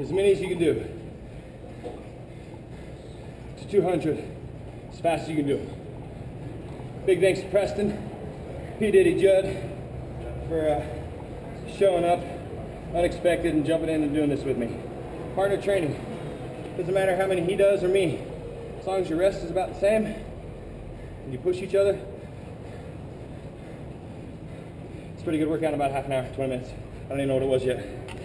as many as you can do, to 200, as fast as you can do it. Big thanks to Preston, P. Diddy Judd, for uh, showing up unexpected and jumping in and doing this with me. Partner training, doesn't matter how many he does or me, as long as your rest is about the same, and you push each other, it's pretty good workout in about half an hour, 20 minutes. I don't even know what it was yet.